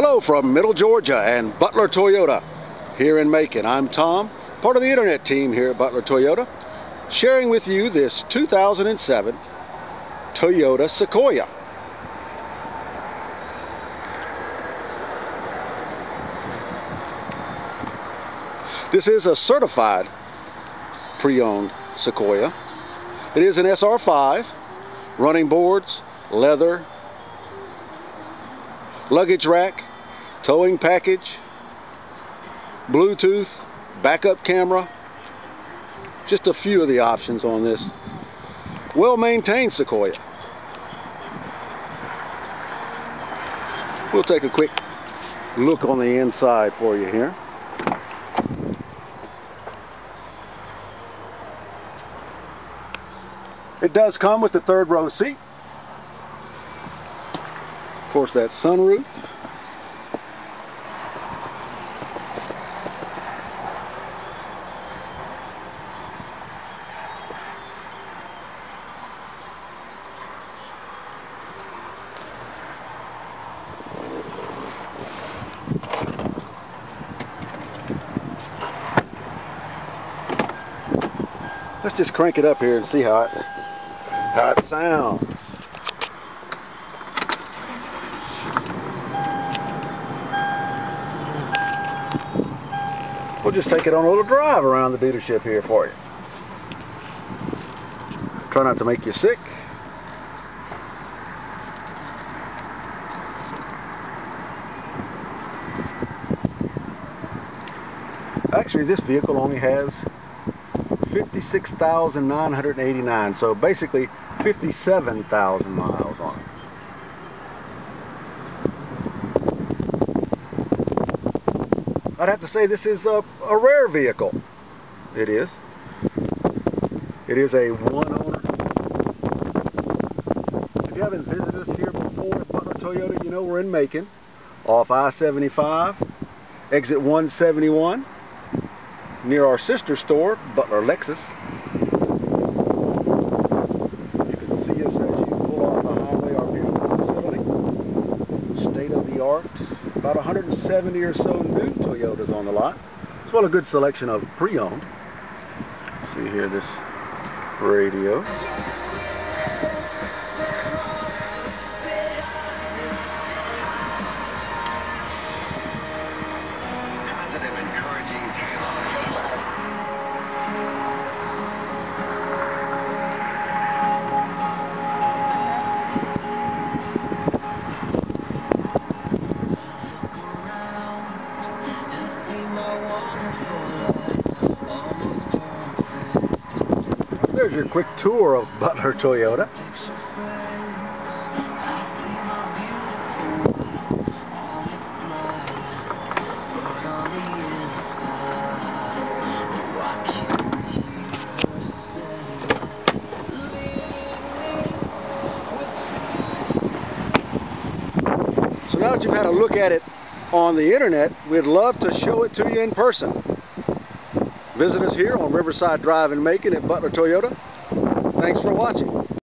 Hello from Middle Georgia and Butler Toyota here in Macon. I'm Tom, part of the internet team here at Butler Toyota, sharing with you this 2007 Toyota Sequoia. This is a certified pre-owned Sequoia. It is an SR5, running boards, leather, luggage rack, towing package, Bluetooth, backup camera, just a few of the options on this well-maintained Sequoia. We'll take a quick look on the inside for you here. It does come with the third row seat. Of course, that sunroof. Let's just crank it up here and see how it how it sounds. We'll just take it on a little drive around the dealership here for you. Try not to make you sick. Actually, this vehicle only has 56,989 so basically 57,000 miles on it. I'd have to say this is a, a rare vehicle. It is. It is a one owner. If you haven't visited us here before at Butler Toyota, you know we're in Macon, off I-75, exit 171 near our sister store, Butler Lexus. You can see us as you pull off the highway, our beautiful facility. State of the art. About 170 or so new Toyotas on the lot, as well a good selection of pre-owned. See here this radio. There's your quick tour of Butler Toyota. So now that you've had a look at it on the internet, we'd love to show it to you in person. Visit us here on Riverside Drive in Macon at Butler Toyota. Thanks for watching.